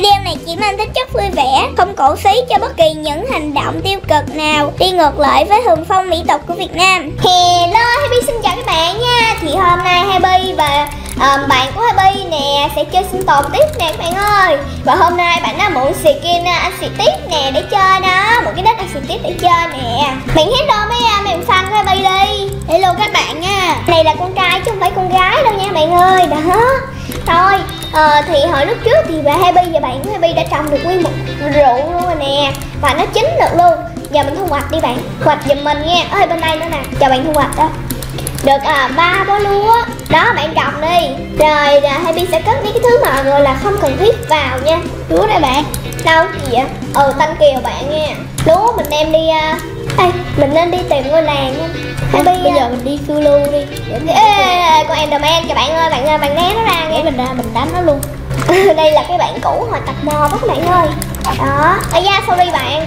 Video này chỉ mang tính chất vui vẻ, không cổ xí cho bất kỳ những hành động tiêu cực nào đi ngược lại với thường phong mỹ tục của Việt Nam. Hello, Happy xin chào các bạn nha. Thì hôm nay Happy và um, bạn của Happy nè sẽ chơi sinh tồn tiếp nè các bạn ơi. Và hôm nay bạn đã mượn skin anh à, xịt tiếp nè để chơi đó, một cái đất anh tiếp để chơi nè. Bạn hello mấy uh, mấy fan của Happy đi. Hello các bạn nha. Này là con trai chứ không phải con gái đâu nha bạn ơi. Đó. Thôi à, thì hồi lúc trước thì bà Happy và bạn của Happy đã trồng được nguyên một rượu luôn rồi nè. Và nó chín được luôn. Giờ mình thu hoạch đi bạn. Hoạch giùm mình nha. Ơi bên đây nữa nè. Chờ bạn thu hoạch đó được à ba bó lúa. Đó bạn trồng đi. Rồi à, Happy sẽ cất mấy cái thứ mà gọi là không cần thiết vào nha. Lúa đây bạn. Đâu gì vậy ừ tanh kiều bạn nha. Lúa mình đem đi uh, Ê, mình nên đi tìm ngôi làng nha. Hay bây, bây giờ mình đi phiêu lưu đi. Ê, ê, ê, con Enderman kìa bạn ơi, bạn ơi, bạn né nó ra Để mình ra, mình đánh nó luôn. Đây là cái bạn cũ hồi tập mò đó các bạn ơi. Đó, ây da, sorry bạn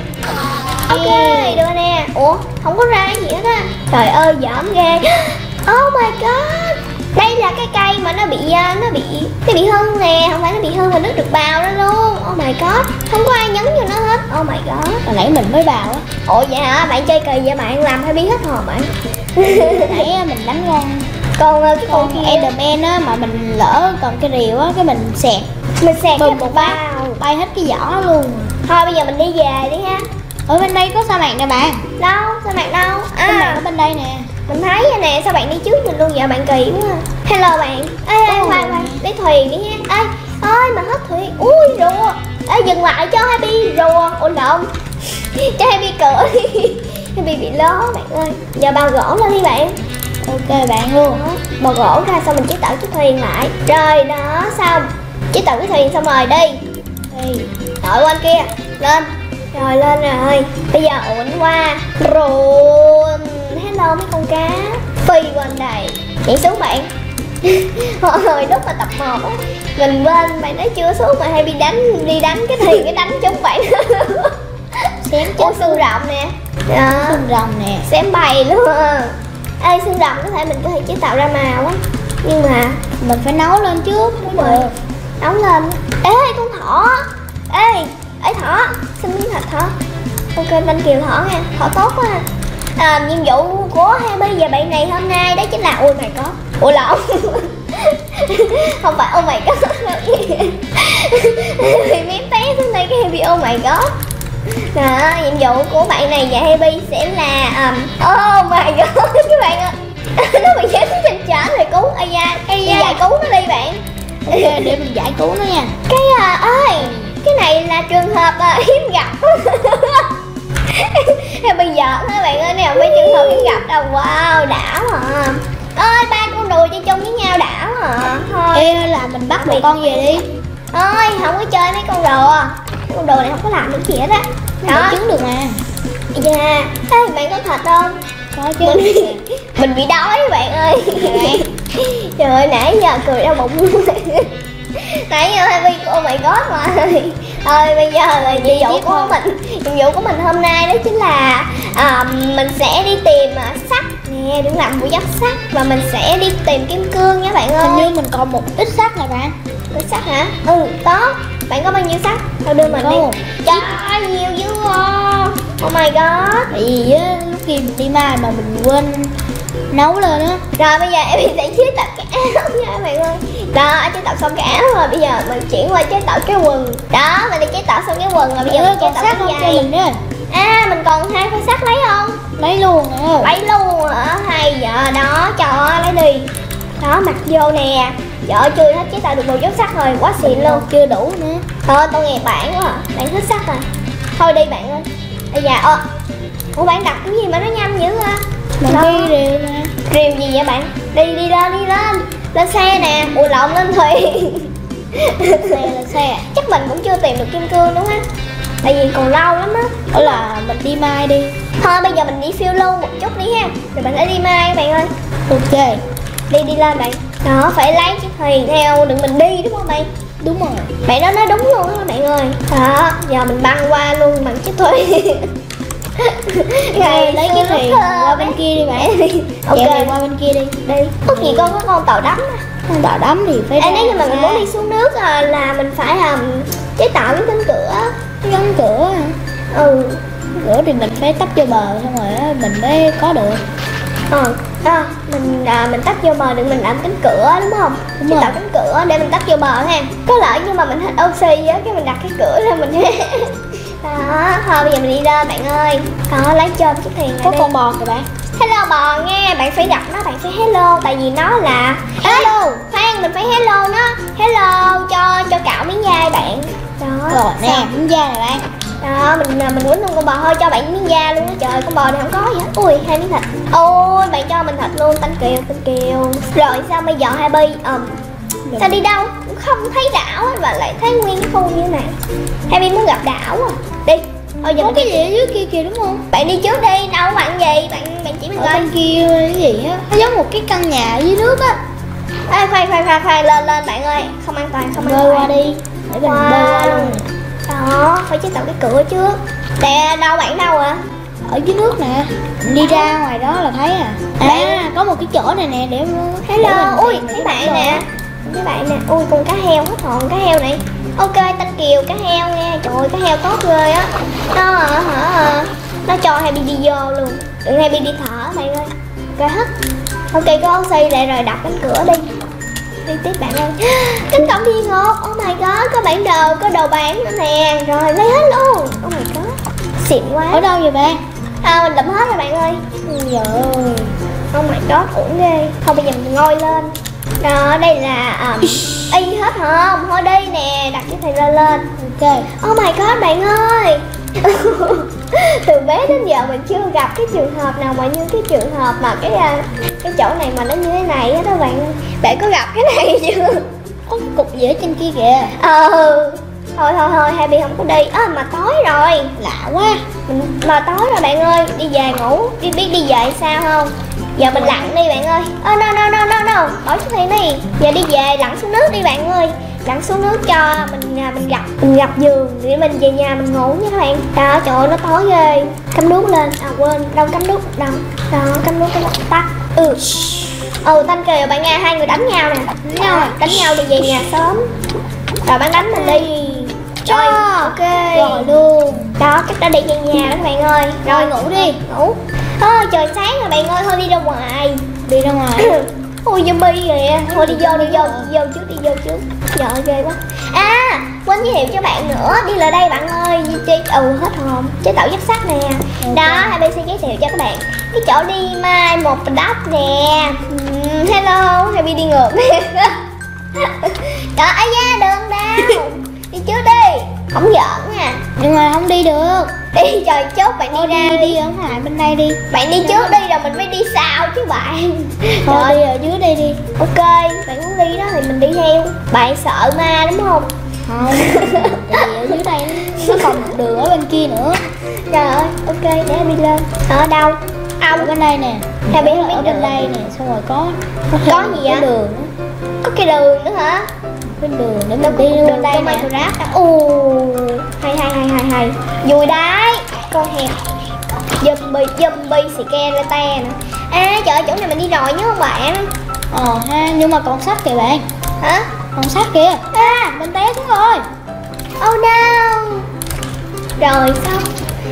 Ok, đưa nè. Ủa, không có ra gì hết á. Trời ơi, dởm ghê. Oh my god. Đây là cái cây mà nó bị à, nó bị nó bị hư nè. Không phải nó bị hư mà nước được bào ra luôn. Oh my god. Không có ai nhấn vô nó hết. Oh my god. Hồi nãy mình mới bào á. Ủa vậy hả? Bạn chơi kỳ vậy bạn làm hay biết hết hồn bạn? Nãy mình đánh ngon còn à, cái con, Enderman á mà mình lỡ còn cái rìu á cái mình xẹt. Mình xẹt bùm một bao. Bay hết cái vỏ luôn. Thôi bây giờ mình đi về đi ha ở bên đây có sa mạc nè bạn? Đâu sa mạc đâu? À sa mạc ở bên đây nè. Mình thấy vậy nè sao bạn đi trước mình luôn vậy? Bạn kỳ quá à. hello bạn. Ê ê khoan khoan lấy thuyền đi nha ê ơi mà hết thuyền. Ui rùa. Ê dừng lại cho happy rùa. Ôi lộn. Cho happy cười. Happy bị ló bạn ơi. Giờ bao gỗ lên đi bạn. Ok bạn luôn. Bao gỗ ra xong mình chế tạo chiếc thuyền lại. Rồi đó xong. Chế tạo cái thuyền xong rồi đi. Đi đội qua kia. Lên rồi lên rồi bây giờ ổn qua. Rồi hello mấy con cá. Phi quanh đây nhảy xuống bạn. Hồi lúc mà tập một. Á mình bên bạn nói chưa xuống mà hay bị đánh đi đánh cái thuyền cái đánh chúng bạn. Xém chết xương rộng nè. Đó. Xương rồng nè. Xém bày luôn. Ê xương rồng có thể mình có thể chế tạo ra màu á. Nhưng mà mình phải nấu lên trước mới được. Nấu lên. Ê con thỏ. Ê ê thỏ xin miếng thịt thỏ. Ok bên kiều thỏ nha. Thỏ tốt quá à, nhiệm vụ của Happy và bạn này hôm nay đó chính là ui mày có. Ủa lộn không phải oh my god. Thì miếng té xuống đây cái Happy oh my god. Đó nhiệm vụ của bạn này và Happy sẽ là um, oh my god các bạn ơi nó bị chết trên trển rồi cứu ai da ai da giải cứu nó đi bạn. Ok để mình giải cứu nó nha. Cái à ơi cái này là trường hợp à, hiếm gặp. Bây giờ các bạn ơi này mấy trường hợp hiếm gặp đâu. Wow đảo hả ơi ba con đùi chơi chung với nhau đảo hả thôi ê là mình bắt một con về đi. Ơi không có chơi mấy con rùa con đồ này không có làm được gì hết á. Đó. trứng được mà. Dạ. Yeah. Ê, bạn có thật không? Có chứ. Mình, mình bị đói bạn ơi. Trời ơi nãy giờ cười đau bụng nãy giờ Happy oh my god mà. Thôi bây giờ là nhiệm vụ của mình nhiệm vụ của mình hôm nay đó chính là à, mình sẽ đi tìm uh, sắt nè đừng làm buổi dốc sắt và mình sẽ đi tìm kim cương nha bạn ơi hình như mình còn một ít sắt nè bạn. Ít sắt hả? Ừ tốt bạn có bao nhiêu sắt? Thôi đưa mình đi. Trời ơi nhiều dữ oh my god. Tại vì á lúc khi mình đi mai mà mình quên nấu lên á. Rồi bây giờ em sẽ chế tạo cái áo nha bạn ơi đó chế tạo xong cái áo rồi bây giờ mình chuyển qua chế tạo cái quần. Đó mình đã chế tạo xong cái quần rồi bây giờ mình chế tạo cái giày. mình nữa à mình còn hai khối sắt lấy không? Lấy luôn à. lấy luôn hả? Hay giờ đó cho lấy đi. Đó mặc vô nè. Vợ chưa hết chế tạo được một dấu sắt rồi quá xịn luôn. Chưa đủ nữa. Thôi tôi nghe bạn quá à. bạn thích sắt à. Thôi đi bạn ơi. Bây giờ ơ ủa bạn đặt cái gì mà nó nhanh dữ à? Mình đi rìu nè rìu gì vậy bạn? Đi đi lên đi lên lên xe nè. Ủa lộn lên thuyền xe là xe. Chắc mình cũng chưa tìm được kim cương đúng không? Tại vì còn lâu lắm á. Đó là mình đi mai đi. Thôi bây giờ mình đi phiêu lưu một chút đi ha. Rồi mình sẽ đi mai các bạn ơi. Ok. Đi đi lên bạn. Đó phải lấy chiếc thuyền theo đừng mình đi đúng không bạn? Đúng rồi. Bạn đó nói đúng luôn đó bạn ơi. Đó giờ mình băng qua luôn bằng chiếc thuyền rồi lấy cái thuyền qua bên kia đi bạn ok. Chạy qua bên kia đi. Đi. Có gì con có con tàu đắm con tàu đắm thì phải Ê, nếu như mà mình muốn đi xuống nước à, là mình phải um, chế tạo cái cánh cửa. Gắn cửa hả? Ừ. Cửa thì mình phải tấp vô bờ xong rồi mình mới có được. Ờ à, mình à, mình tắt vô bờ được mình làm cánh cửa đúng không? Đúng chế rồi. tạo cánh cửa để mình tắt vô bờ ha. Có lỡ nhưng mà mình hết oxy á cái mình đặt cái cửa ra mình đó thôi bây giờ mình đi lên bạn ơi. Đó lấy chôm chút tiền có con bò kìa bạn. Hello bò nghe bạn phải gặp nó bạn phải hello tại vì nó là hello khoan mình phải hello nó. Hello cho cho cạo miếng da bạn. Đó rồi nè miếng da này bạn. Đó mình à, mình quýnh luôn con bò thôi cho bạn miếng da luôn đó trời con bò này không có gì hết. Ui hai miếng thịt. Ôi bạn cho mình thịt luôn tanh kiều tanh kiều rồi sao bây giờ hai bi ờm sao đi đâu? Cũng không thấy đảo và lại thấy nguyên cái khu như này. Hai bi muốn gặp đảo à đi. Thôi giờ cái gì ở dưới kia kìa đúng không? Bạn đi trước đi đâu bạn gì bạn bạn chỉ mình ở coi. bên kia cái gì á? Nó giống một cái căn nhà ở dưới nước á. Ê, khoan khoan khoan khoan lên lên bạn ơi. Không an toàn không an bơi qua toàn đi. Để mình Wow. bơi qua luôn. Đó phải chế tạo cái cửa trước. Đè đâu bạn đâu ạ? Ở dưới nước nè. Mình đi ra ngoài đó là thấy à. À có một cái chỗ này nè để để hello mình ui thấy bạn nè thấy bạn nè ui con cá heo hết hồn cá heo này. Ok tanh kiều cá heo nghe trời ơi cá heo tốt ghê á. Nó hả nó cho Happy đi vô luôn. Đừng Happy đi thở bạn ơi. Ok hết. Ok có oxy lại rồi đập cánh cửa đi. Đi tiếp bạn ơi. Cánh cổng đi ngột oh my god có bản đồ có đồ bán nữa nè. Rồi lấy hết luôn. Oh my god. Xịn quá. Ở đâu vậy bạn à mình lụm hết rồi bạn ơi. Giời ơi. Oh my god, ổn ghê. Thôi bây giờ mình ngồi lên Đó, đây là um, Y hết không? Thôi đi nè, đặt cái thầy lên lên. Ok. Oh my god, bạn ơi! Từ bé đến giờ mình chưa gặp cái trường hợp nào mà như cái trường hợp mà cái à, cái chỗ này mà nó như thế này hết đó bạn Bạn có gặp cái này chưa? có cục gì ở trên kia kìa. Ờ. Thôi thôi thôi, Happy không có đi. À, mà tối rồi. Lạ quá. Mình mà tối rồi bạn ơi. Đi về ngủ. Đi biết đi về sao không giờ mình lặn đi bạn ơi. Ơ no no no no no. Bỏ chút tiền đi. Giờ đi về lặn xuống nước đi bạn ơi. Lặn xuống nước cho mình à, mình gặp mình gặp giường để mình về nhà mình ngủ nha các bạn. Đó trời ơi nó tối ghê. Cắm đuốc lên. À quên. Đâu cắm đuốc. Đâu đó cắm đuốc cái tắt ừ. Ừ thanh kiều bạn nghe hai người đánh nhau nè. Đánh nhau à? đánh nhau đi về nhà sớm. Rồi bạn đánh mình đi. Rồi ok. rồi luôn. Đó cách đó đi về nhà các bạn ơi. Rồi ngủ đi. ngủ thôi trời sáng rồi bạn ơi thôi đi ra ngoài. Đi ra ngoài. Ôi zombie kìa. Thôi đi vô đi vô vô trước đi vô trước. Trời ơi ghê quá. À quên giới thiệu cho bạn nữa. Đi lại đây bạn ơi. Chế ừ hết hồn chế tạo dắt sắt nè. Đó hai bên sẽ giới thiệu cho các bạn. Cái chỗ đi mai một đất nè. Ừm, hello hai bên đi ngược. Đó ai da đường đâu đi trước đi. Không giỡn à nhưng mà không đi được đi trời chốt bạn đi đi ra đi ở ngoài bên đây đi. Bạn đi trước đi rồi mình mới đi sau chứ bạn. Thôi Trời. đi ở dưới đây đi. Ok bạn muốn đi đó thì mình đi theo. Bạn sợ ma đúng không? Không. Tại vì ở dưới đây nó còn một đường ở bên kia nữa. Trời ơi ok để em đi lên. Ở đâu? Ở ông bên đây nè. Theo biết không biết ở bên đây nè xong rồi có Có gì cái vậy? đường có cái đường nữa hả? Bên đường để mình có đi bên đây có nè. ù hay hay hay hay hay. Vui đấy con heo. Zombie zombie skeleton. À trời ơi, chỗ này mình đi rồi nhớ không bạn? Ờ ha nhưng mà còn sắt kìa bạn. Hả? Còn sắt kìa. À mình té xuống rồi. Oh no. Rồi xong.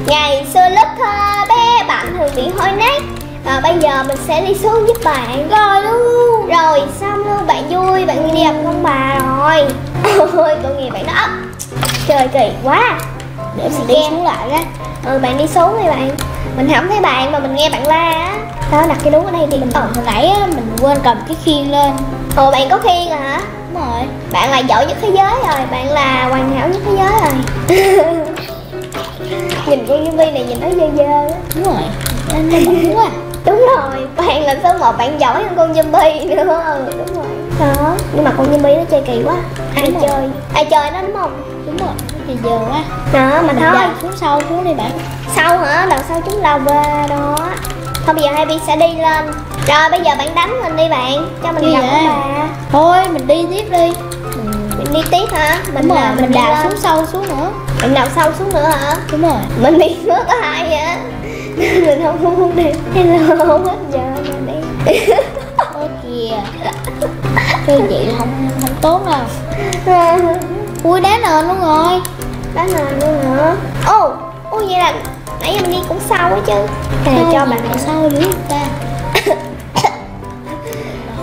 Ngày xưa lúc thơ bé bạn thường bị hôi nát. Và bây giờ mình sẽ đi xuống giúp bạn. Rồi luôn. Rồi xong luôn. Bạn vui Bạn đi gặp con bà? Rồi. Ôi tội nghiệp bạn đó Trời kỳ quá để mình đi xuống lại đó Ừ bạn đi xuống đi bạn. Mình không thấy bạn mà mình nghe bạn la á. Đó đặt cái đúng ở đây đi Ờ hồi nãy á, mình quên cầm cái khiên lên. Ồ bạn có khiên à? Hả đúng rồi. Bạn là giỏi nhất thế giới rồi. Bạn là hoàn hảo nhất thế giới rồi. Nhìn con zombie này nhìn nó dơ dơ á. Đúng rồi. Nó bẩn quá. Đúng rồi, bạn là số 1 bạn giỏi hơn con zombie nữa. Ừ, đúng rồi. Đó, nhưng mà con zombie nó chơi kỳ quá. Ai Đúng rồi. chơi, ai chơi nó đúng không? Rồi thì giờ quá Đó, mà mình thôi. xuống sâu xuống đi bạn. Sau hả, lần sau chúng lava đó Thôi bây giờ Happy sẽ đi lên. Rồi bây giờ bạn đánh mình đi bạn. Cho mình gặp bà. Thôi mình đi tiếp đi. Mình Mình đi tiếp hả? Mình đúng rồi à, mình đi đào xuống sâu xuống nữa. Mình đào sâu xuống nữa hả? đúng rồi. Mình bị ngước có hai vậy? Á Nên Mình không muốn đi. Hello, không hết giờ mà đi. Ôi kìa. Cái vậy? Không không tốt đâu. Ui đá nền luôn rồi Đó nền luôn hả? Ồ, ồ vậy là nãy em đi cũng sâu quá chứ. Cái này cho bạn sao vậy? Ta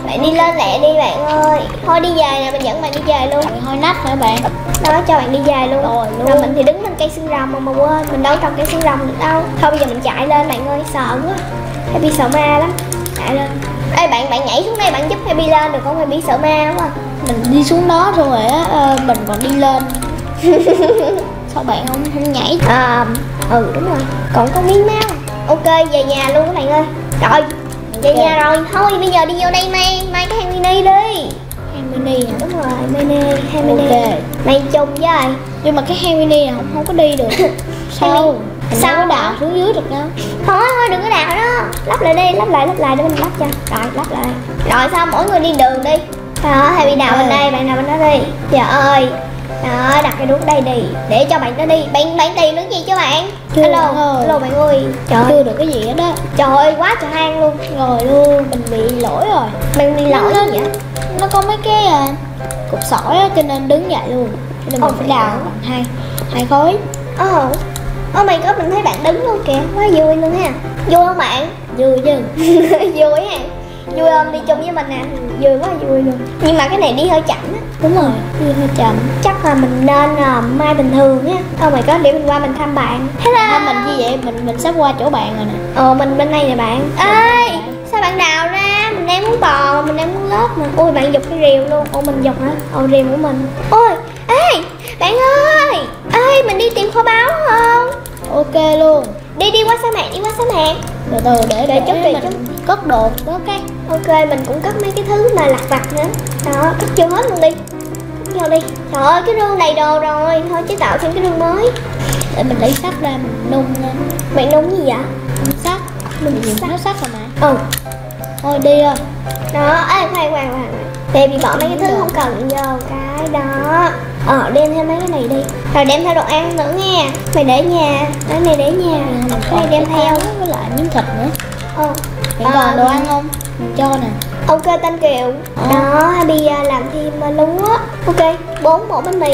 Bạn đi lên lẹ đi bạn ơi. Thôi đi về nè, mình dẫn bạn đi về luôn. Hơi nách hả bạn? Đó, cho bạn đi về luôn. Rồi luôn. Rồi mình thì đứng bên cây xương rồng mà mà quên Mình đâu trồng cây xương rồng được đâu. Thôi bây giờ mình chạy lên bạn ơi, sợ quá. Happy sợ ma lắm. Chạy lên. Ê bạn, bạn nhảy xuống đây, bạn giúp Happy lên được không? Happy sợ ma quá mình đi xuống đó rồi á ờ, mình còn đi lên sao bạn không không nhảy? À, ừ đúng rồi. Còn có miếng máu Ok, về nhà luôn các bạn ơi. Rồi, về Ok. nhà rồi. Thôi bây giờ đi vô đây may, may cái hang mini đi. Hang mini hả? Đúng rồi, mini, hang mini. Ok. May chung với. Nhưng mà cái hang mini này không không có đi được. Sao? Mình Sao có đào xuống dưới được đâu Thôi thôi đừng có đào đó. Lắp lại đi, lắp lại, lắp lại để mình lắp cho. Rồi, lắp lại. Rồi xong mỗi người đi đường đi. Đó, hay bị đào bên đây, bạn nào bên đó đi. Trời ơi Đó, đặt cái đuốc đây đi. Để cho bạn đó đi. Bạn bạn tìm được gì cho bạn? Chưa Hello, ơi. hello bạn ơi. Trời chưa được cái gì hết đó trời ơi quá trời hang luôn. Rồi luôn. Mình bị lỗi rồi. Bạn bị lỗi nó, gì vậy? nó có mấy cái à, cục sỏi á cho nên đứng dậy luôn. Cho nên mình phải đào bằng hai hai khối. Ồ Oh my god, mình thấy bạn đứng luôn kìa. Quá vui luôn ha. Vui không bạn? vui chứ. Vui ha Vui không? Đi chung với mình nè. Vui quá vui luôn. Nhưng mà cái này đi hơi chậm á. Đúng rồi. Vui hơi chậm. Chắc là mình nên uh, mai bình thường á. Oh my god, để mình qua mình thăm bạn. Hello. Mình như vậy mình mình sắp qua chỗ bạn rồi nè. Ồ, mình bên đây nè bạn. Ê, sao bạn đào ra? Mình đang muốn bò, mình đang muốn lót mà Ôi, bạn dục cái rìu luôn. Ồ, mình dục hả? Ồ, rìu của mình. Ôi, ê, bạn ơi! Ê, mình đi tìm kho báu không? ok luôn. Đi đi qua sa mạc, đi qua sa mạc. Từ từ để Để để chút đi, chút. Cất đồ đó cái Ok, mình cũng cất mấy cái thứ mà lặt vặt nữa. Đó, cất vô hết luôn đi. Cất vô đi. Trời ơi, cái rương đầy đồ rồi. Thôi chứ tạo thêm cái rương mới. Để mình lấy sắt ra mình nung lên. Bạn nung gì vậy? nung sắt mình dùng sắt. nó sắt rồi mà. Ừ, thôi đi rồi. Đó, ê, khoan, khoan, khoan. Bị bỏ mấy cái thứ không cần vô cái đó. Ờ, đem theo mấy cái này đi. Rồi đem theo đồ ăn nữa nha Mày để nhà, cái này để nhà. Cái này đem theo. với lại miếng thịt nữa. Ờ, bạn còn đồ ăn không? Mình cho nè. Ok tên Kiều Ờ. Đó, bây giờ làm thêm uh, lúa Ok, bốn bộ bánh mì.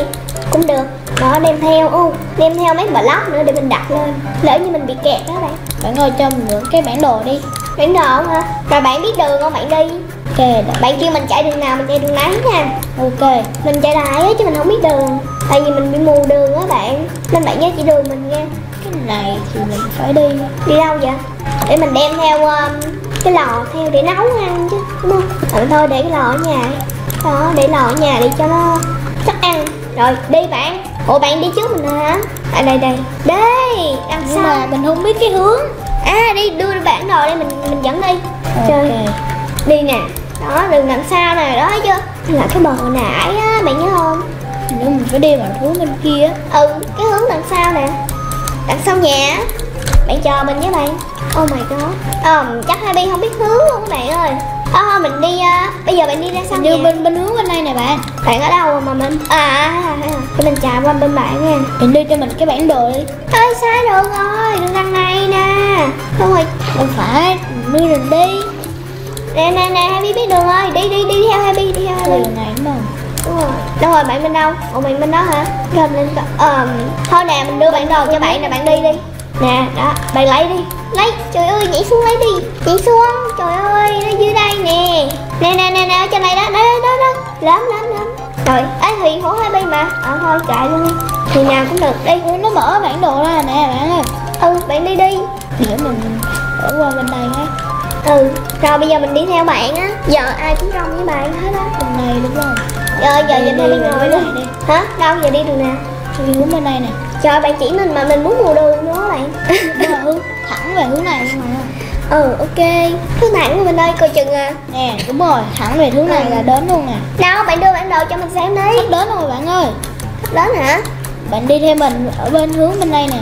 Cũng được. Đó, đem theo, ô, đem theo mấy block nữa để mình đặt lên. Lỡ như mình bị kẹt đó bạn. Bạn ơi cho mình cái bản đồ đi. Bản đồ không hả? Rồi bạn biết đường không? Bạn đi. Ok đã. Bạn kêu mình chạy đường nào mình chạy đường đấy nha. Ok. Mình chạy lại chứ mình không biết đường. Tại vì mình bị mù đường á bạn. Nên bạn nhớ chỉ đường mình nha. Cái này thì mình phải đi. Đi đâu vậy? Để mình đem theo um, cái lò theo để nấu ăn chứ Đúng không? Ừ, thôi để cái lò ở nhà. Đó để lò ở nhà để cho nó chắc ăn. Rồi đi bạn. Ủa bạn đi trước mình hả? À đây đây. Đây đằng nhưng mà sau mình không biết cái hướng. À đi đưa bản đồ đây mình mình dẫn đi. Chơi. Ok Đi nè. Đó đường đằng sau nè đó thấy chưa? Là cái bờ hồi nãy á bạn nhớ không? Nếu mình phải đi bằng hướng bên kia á. Ừ, cái hướng đằng sau nè. Đằng sau nhà. Bạn chờ mình với bạn. Oh my god. Ờ, chắc Happy không biết hướng luôn các bạn ơi. Ờ, thôi mình đi, à, bây giờ bạn đi ra sau như bên bên hướng bên đây nè bạn. Bạn ở đâu mà mình À, à, à, à. Để mình chạy qua bên bạn nha. Mình đưa cho mình cái bản đồ đi. Ơi, sai đường rồi, đường đằng này nè. Đúng rồi, đâu phải. Mình đưa mình đi. Nè nè nè, Happy biết đường ơi Đi đi, đi theo Happy, đi theo Happy đường này đúng không? Đúng rồi. Đâu rồi, bạn bên đâu? Ủa, bạn bên đó hả? Rồi, lên Ờ, thôi nè, mình đưa bản đồ cho bạn nè, bạn đi đi Nè, đó, bạn lấy đi. Lấy, trời ơi, nhảy xuống lấy đi. Nhảy xuống, trời ơi, nó dưới đây nè. Nè, nè, nè, nè, ở trên này đó, đó, đó, đó, Lớn, lớn, lớn. Rồi, ấy thì hổ hai bi mà. Ờ, thôi, chạy luôn. Đi Thì nào cũng được, đi Ủa, nó mở bản đồ ra nè bạn ơi Ừ, bạn đi đi. Để mình ở qua bên đây ha. Ừ, rồi bây giờ mình đi theo bạn á. Giờ ai cũng rong với bạn hết á. Bên này đúng không? Giờ, giờ, Đi, giờ đi, theo đi đi, ngồi đi. Hả? Đâu, giờ đi đường nào? đi hướng bên đây nè Trời bạn chỉ mình mà mình muốn mù đường nữa bạn. Đúng thẳng về hướng này luôn mà. Ừ ok. Thứ thẳng của mình ơi coi chừng à. Nè đúng rồi thẳng về hướng này là đến luôn nè. Đâu bạn đưa bản đồ cho mình xem đi. Sắp đến rồi bạn ơi. Lớn hả? Bạn đi theo mình ở bên hướng bên đây nè.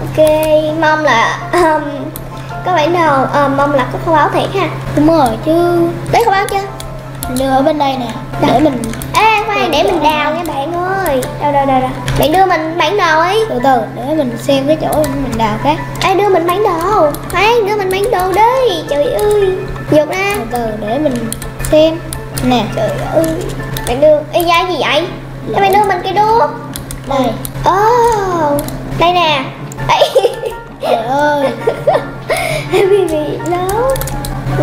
Ok mong là um, Có bản đồ ờ, Mong là có kho báu thiệt ha. Đúng rồi chứ Lấy kho báu chưa? Mình đưa ở bên đây nè để mình Ê khoan để mình đào nha bạn đâu đâu đâu Bạn đưa mình bản đồ ấy từ từ để mình xem cái chỗ mình đào cái. Ê đưa mình bản đồ. Khoan đưa mình bản đồ đi. Trời ơi. Dục ra. Từ từ để mình xem. Nè. Trời ơi. Bạn đưa Ê da gì vậy? Để mày đưa mình cái đuốc. Đây. Oh Đây nè. Trời ơi. Happy bị lớn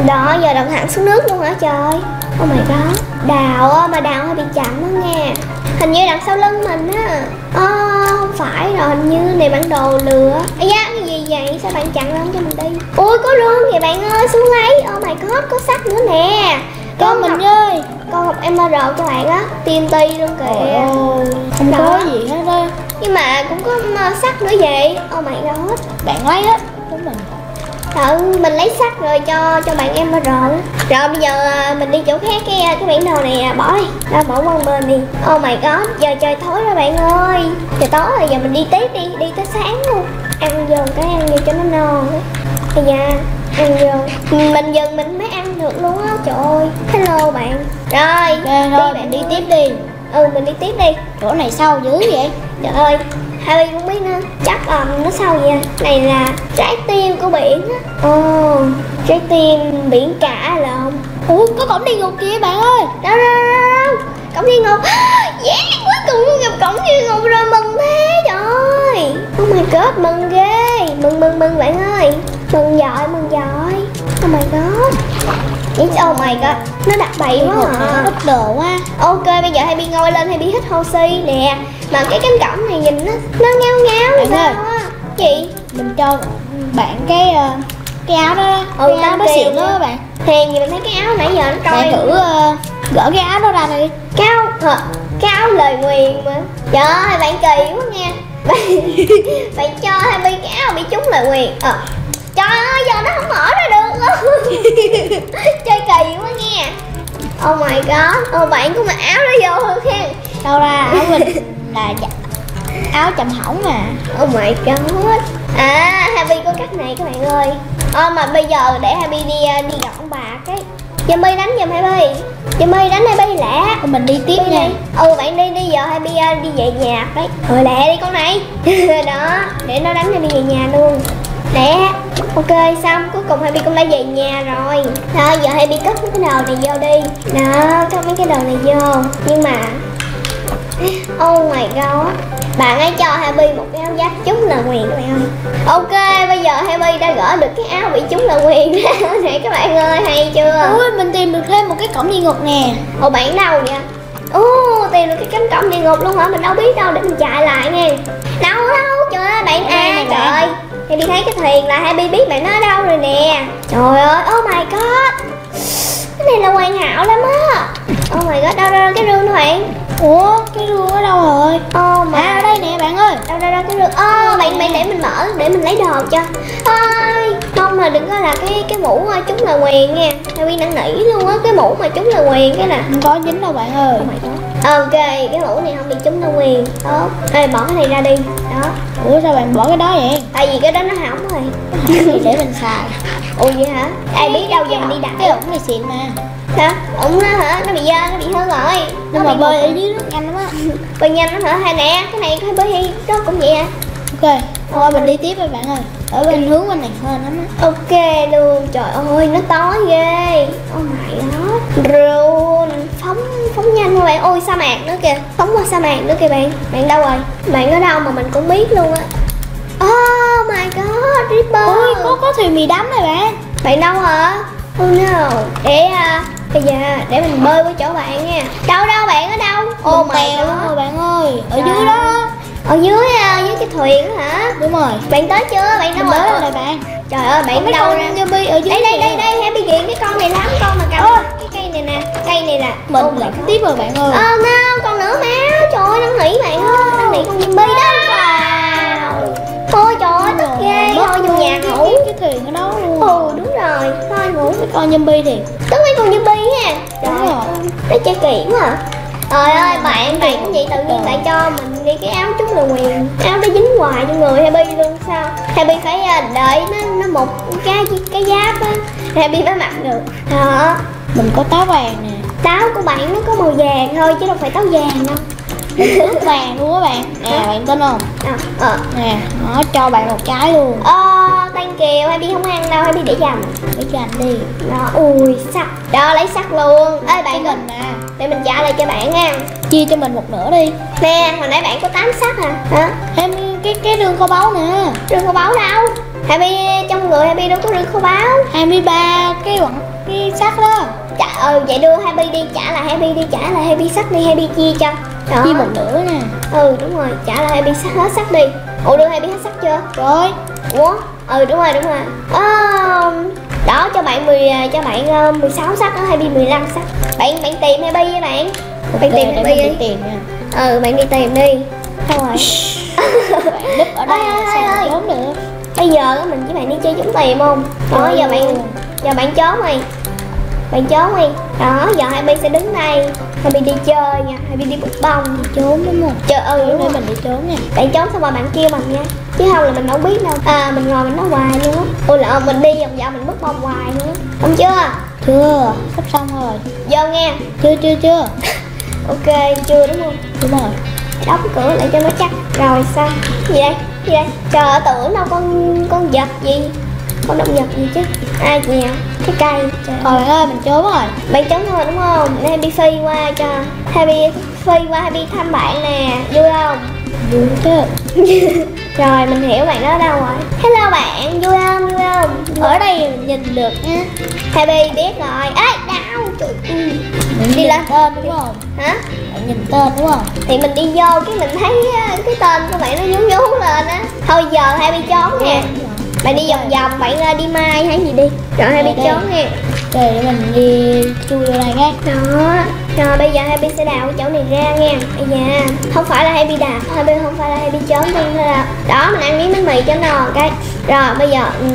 Đó giờ đập thẳng xuống nước luôn hả trời? Oh my god. Đào á mà đào hơi bị chậm đó nha Hình như đằng sau lưng mình á. Ồ không phải rồi hình như này bản đồ lừa. Ây da cái gì vậy? Sao bạn chặn không cho mình đi? Ui có rương kìa bạn ơi xuống lấy. Oh my god có sắt nữa nè. Con mình ơi? Con học emerald cho bạn á TNT luôn kìa. Ồ, không Đó. có gì hết á. Nhưng mà cũng có sắt nữa vậy. Oh my god. Bạn lấy á chúng mình Ừ, mình lấy sắt rồi cho cho bạn em rồi Rồi bây giờ à, mình đi chỗ khác cái cái bản đồ này à, bỏ đi. Đó bỏ qua bên đi. Oh my god, giờ trời tối rồi bạn ơi. Trời tối rồi giờ mình đi tiếp đi, đi tới sáng luôn. Ăn vô cái ăn vô cho nó no Bây giờ ăn vô. Mình dần mình mới ăn được luôn á, trời ơi. Hello bạn. Rồi, Rồi, thôi mình đi ơi. tiếp đi. Ừ, mình đi tiếp đi. Chỗ này sâu dữ vậy? Trời ơi, hai bên cũng biết nữa. Chắc um, nó sao vậy? Này là trái tim của biển á. Ồ, trái tim biển cả là không? Ủa có cổng đi ngục kìa bạn ơi. Đâu đâu đâu đâu Cổng đi ngục. Yeah, cuối cùng cũng gặp cổng đi ngục rồi mừng thế Trời. Ơi Oh my god, mừng ghê. Mừng mừng mừng bạn ơi. Mừng giỏi, mừng giỏi. Oh my god. It's oh my god. Nó đặt bậy quá à. ít đồ quá. Ok bây giờ bị ngồi lên hay bị hít oxy nè Mà cái cánh cổng này nhìn nó nó ngáo ngáo Bạn ơi. Gì mình cho bạn cái ờ, cái áo đó đó. Ừ, cái áo nó tao xịn đó bạn. Gì mình thấy cái áo nãy giờ nó coi bạn thử ờ, gỡ cái áo đó ra đi. Cái áo hả? Cái áo lời nguyền mà. Trời ơi bạn kỳ quá nha. Bạn, cho hay bị cái áo bị trúng lời nguyền. Ờ. Trời ơi giờ nó không mở ra được. Luôn Chơi kỳ quá nha. Oh my god. Ồ bạn cũng mặc áo đó vô hơn khen. Đâu ra áo mình là áo chầm hỏng mà Oh my god. À Happy có cách này các bạn ơi. Ờ mà bây giờ để Happy đi ờ, đi gặp ông bà cái. Jimmy đánh giùm Happy. Jimmy đánh Happy lẹ. Thôi mình đi tiếp Đi nha. đi. Ừ bạn đi đi giờ Happy ờ, đi về nhà đấy. Rồi lẹ đi con này. Đó để nó đánh Happy về nhà luôn. Lẹ. Ok xong cuối cùng Happy cũng đã về nhà rồi. Đó giờ Happy cất mấy cái đồ này vô đi. Đó cất mấy cái đồ này vô. Nhưng mà Oh my god. Bạn ấy cho Happy một cái áo giáp trúng là nguyền các bạn ơi. Ok bây giờ Happy đã gỡ được cái áo bị trúng là nguyền ra nè các bạn ơi hay chưa? Ui mình tìm được thêm một cái cổng địa ngục nè. Ồ bạn đâu vậy? Ồ tìm được cái cánh cổng địa ngục luôn hả? Mình đâu biết đâu để mình chạy lại nghe. Đâu đâu trời ơi bạn à nè. trời. Ơi Happy thấy cái thuyền là Happy biết bạn nó ở đâu rồi nè. Trời ơi oh my god. Cái này là hoàn hảo lắm á. Oh my god đâu đâu, đâu cái rương đó bạn ủa cái rương ở đâu rồi? Oh my à ở đây nè bạn ơi. Đâu đâu đâu cái rương Ồ bạn bạn để mình mở để mình lấy đồ cho. Ơi mong là đừng có là cái cái mũ ờ, trúng là nguyền nha. Happy năn nỉ luôn á cái mũ mà trúng là nguyền cái nè. Không có dính đâu bạn ơi. Oh my god. Ok, cái mũ này không bị trúng đâu quyền. Tốt Ê, bỏ cái này ra đi. Đó. Ủa sao bạn bỏ cái đó vậy? Tại vì cái đó nó hỏng rồi. Để mình xài. Ủa vậy hả? Ai biết đâu giờ mình đi cái đặt ổng này xịn mà Hả? Ủng nó hả? Nó bị dơ, nó bị hư rồi. Nó mà bơi ở dưới nước nhanh lắm á. Bơi nhanh lắm hả? Hay nè, cái này cái bơi hay đó cũng vậy à. Ok thôi mình đi tiếp rồi bạn ơi. Ở bên hướng bên này hơn lắm á. Ok luôn, trời ơi, nó to ghê. Oh my god. Run Phóng, phóng nhanh các bạn. Ôi sa mạc nữa kìa. Phóng qua sa mạc nữa kìa bạn. Bạn đâu rồi? Bạn ở đâu mà mình cũng biết luôn á. Oh my god, Ripper. Ôi có có thuyền mì đắm này bạn. Bạn đâu hả? Oh no. Để à, bây giờ để mình bơi qua chỗ bạn nha. Đâu đâu bạn ở đâu? Oh my tèo luôn rồi bạn ơi. Ở Trời dưới đó. Ở dưới à, dưới cái thuyền hả? đúng rồi. Bạn tới chưa? Bạn đâu rồi? rồi bạn. Trời ơi bạn đâu ra? zombie ở dưới Đây đây đây đây Happy Ghiền cái con này lắm. Con mà cầm cái cây này nè Cây này nè. Mình Oh God. tiếp rồi bạn ơi. Oh no còn nữa má Trời ơi năn nỉ bạn ơi Năn nỉ con zombie đó. Wow. Ôi trời ơi tức ghê Thôi vô nhà ngủ. cái, thuyền ở đó luôn. Ừ đúng rồi. Thôi ngủ. Cái con zombie thì Tức con zombie nha Đúng rồi. Nó chơi kỹ quá à. Trời ơi bạn bạn cũng vậy tự nhiên bạn cho mình đi cái áo trúng là quyền Áo nó dính hoài trong người Happy luôn sao? Happy phải à, đợi nó nó một cái cái giáp á. Happy mới mặc được. Đó mình có táo vàng nè. Táo của bạn nó có màu vàng thôi chứ đâu phải táo vàng đâu. Nước vàng luôn á bạn. Nè bạn tin không? À, ờ. Nè nó cho bạn một trái luôn. Ờ, thank you, Happy không ăn đâu, Happy để dành để cho anh đi. Đó, ui, sắt Đó, lấy sắt luôn. Ê, bạn mình nè. Để mình trả lại cho bạn nha. Chia cho mình một nửa đi. Nè hồi nãy bạn có 8 sắc à. Hả em cái cái đường kho báu nè. Rương kho báu đâu? Happy trong người Happy đâu có rương kho báu. 23 cái quặng cái sắt đó. Trả, ừ vậy đưa Happy đi trả lại Happy đi trả lại Happy sắc đi Happy chia cho. Đó. chia một nửa nè. Ừ đúng rồi trả lại Happy sắc hết sắc đi. Ủa đưa Happy hết sắc chưa? Rồi. Ủa? Ừ đúng rồi đúng rồi. À, đó cho bạn 10 cho bạn uh, 16 sắc đó Happy 15 sắc. Bạn bạn tìm Happy với bạn? Bạn tìm Happy mình đi tìm nha. Ừ bạn đi tìm đi. Rồi bạn núp ở đây Ơi, sao trốn được? Bây giờ mình với bạn đi chơi trốn tìm không? Đó giờ bạn giờ bạn trốn đi. Bạn trốn đi. Đó giờ Happy sẽ đứng đây Happy đi chơi nha Happy đi bút bông trốn đúng không? Chơi ừ đúng rồi mình đi trốn nha. Bạn trốn xong rồi bạn kêu mình nha chứ không là mình đâu biết đâu. À mình ngồi mình nói hoài luôn á. Ôi lỡ mình đi vòng vòng mình mất bông hoài luôn á. Không chưa? Chưa sắp xong rồi. Vô nghe. Chưa chưa chưa. Ok chưa đúng không? Đúng rồi. Đóng cửa lại cho nó chắc. Rồi xong gì đây? Gì đây? Trời ơi tưởng đâu con con vật gì? Con động vật gì chứ? Ai nhèo cái cây trời. Rồi bạn ơi mình trốn rồi. Bạn trốn thôi đúng không? Để Happy phi qua cho Happy phi qua Happy thăm bạn nè. Vui không? Vui chứ. Rồi mình hiểu bạn đó đâu rồi. Hello bạn vui không? Vui không? Ở đây mình nhìn được nha. Happy biết rồi. Ê đau trời. Ơi. mình Đi lên. tên đúng không? Hả? Bạn nhìn tên đúng không? Thì mình đi vô cái mình thấy á, cái tên của bạn nó nhú nhú lên á. Thôi giờ Happy trốn nè bạn đi vòng vòng bạn đi mai hay gì đi. Rồi Đây, đây. trốn nè rồi để mình đi chui vô đây nha đó. Rồi bây giờ Happy sẽ đào cái chỗ này ra nha. Bây giờ không phải là Happy đào Happy không phải là Happy trốn đi thôi là đó mình ăn miếng bánh mì cho no cái rồi bây giờ ừ.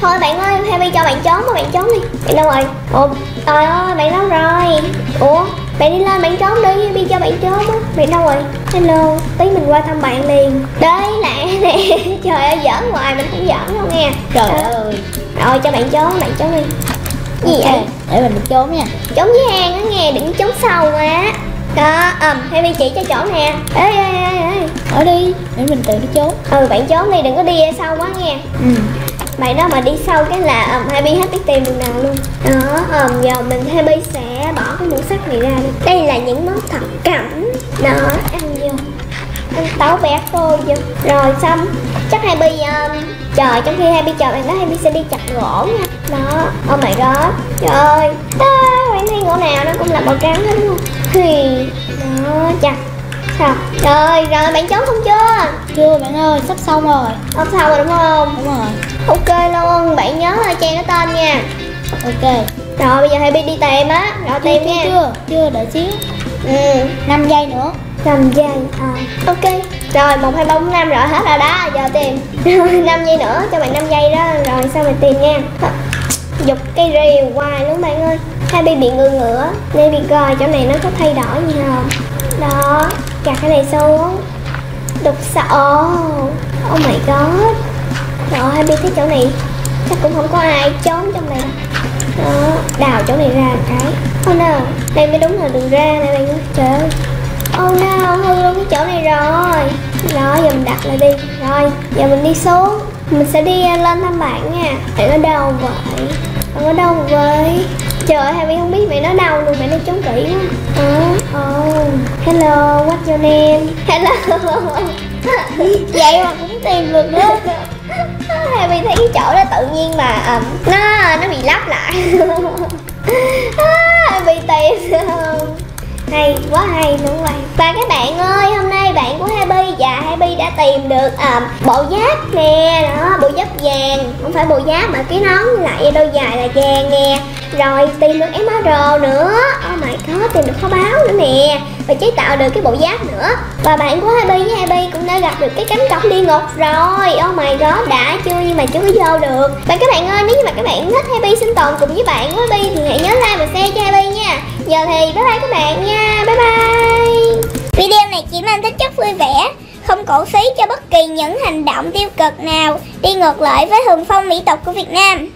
thôi bạn ơi Happy cho bạn trốn mà bạn trốn đi. Bạn đâu rồi? Ủa trời ơi bạn đâu rồi? Ủa bạn đi lên bạn trốn đi Happy cho bạn trốn á. Bạn đâu rồi? Hello tí mình qua thăm bạn liền. Đấy nè nè. Trời ơi giỡn hoài mình không giỡn đâu nghe trời Đó. ơi. Rồi cho bạn trốn bạn trốn đi. Gì vậy? Để mình trốn nha. Trốn với hang á nghe đừng trốn sâu quá. Đó ầm hay đi chỉ cho chỗ nè. Ê ê ê ê. Ở đi để mình tự đi trốn. Ừ bạn trốn đi đừng có đi sâu quá nghe. Ừ bạn đó mà đi sâu cái là hai bi hết biết tìm đường nào luôn. Đó. Ầm giờ mình hai bi sẽ bỏ cái mũ sắt này ra đi. Đây là những món thập cẩm. Đó. Ăn vô. Ăn táo bé khô vô. Rồi xong chắc hai bi um, chờ trong khi hai bi chờ bạn đó hai bi sẽ đi chặt gỗ nha. Đó oh my god. Trời ơi. À, bạn thấy gỗ nào nó cũng là màu trắng hết không thì đó chặt sao rồi rồi bạn trốn không chưa? Chưa bạn ơi sắp xong rồi. Không sao rồi đúng không? Đúng rồi. Ok luôn bạn nhớ là trang cái tên nha. Ok. Rồi bây giờ hai bi đi tìm á. Rồi tìm nha. chưa chưa đợi xíu. Ừ. 5 giây nữa. Năm giây à. Ok. Rồi một hai ba bốn năm rồi hết rồi đó. Giờ tìm. Rồi năm giây nữa cho bạn 5 giây đó. Rồi sao mình tìm nha. Dục cây rìu hoài luôn bạn ơi. Hai bi bị ngựa ngựa nên bị coi chỗ này nó có thay đổi gì không? Đó chặt cái này xuống. Đục sợ oh my god. Rồi hai bi thấy chỗ này. Chắc cũng không có ai trốn trong này. Đâu đó, đào chỗ này ra cái. Oh no, đây mới đúng là đường ra này bạn ơi. Trời ơi. Oh no, hư luôn cái chỗ này rồi. Đó, giờ mình đặt lại đi. Rồi, giờ mình đi xuống. Mình sẽ đi lên thăm bạn nha. Bạn ở đâu vậy? Bạn ở đâu vậy? Trời ơi hai không biết mẹ nói đâu luôn mẹ nói trốn kỹ quá. Ờ. Oh hello what's your name? Hello. Vậy mà cũng tìm được nữa Happy thấy cái chỗ đó tự nhiên mà ẩm nó nó bị lắp lại. Happy tìm hay quá hay luôn vậy và các bạn ơi hôm nay bạn của Happy và Happy đã tìm được um, bộ giáp nè đó bộ giáp vàng. Không phải bộ giáp mà cái nón lại đôi giày là vàng nè. Rồi tìm được MR nữa. Oh my god tìm được kho báu nữa nè. Và chế tạo được cái bộ giáp nữa. Và bạn của Happy với Happy cũng đã gặp được cái cánh cổng địa ngục rồi. Oh my god đã chưa nhưng mà chưa có vô được. Và các bạn ơi nếu như mà các bạn thích Happy sinh tồn cùng với bạn của Happy thì hãy nhớ like và share cho Happy nha giờ thì bye bye các bạn nha. Bye bye. Video này chỉ mang tính chất vui vẻ, không cổ xí cho bất kỳ những hành động tiêu cực nào đi ngược lại với hùng phong mỹ tục của Việt Nam.